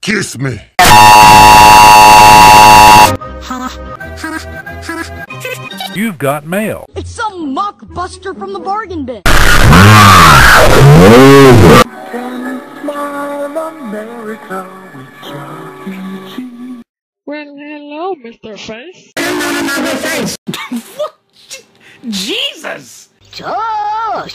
Kiss me. You've got mail. It's some mockbuster from the bargain bin. Well, hello, Mr. Face. What? Jesus! Josh!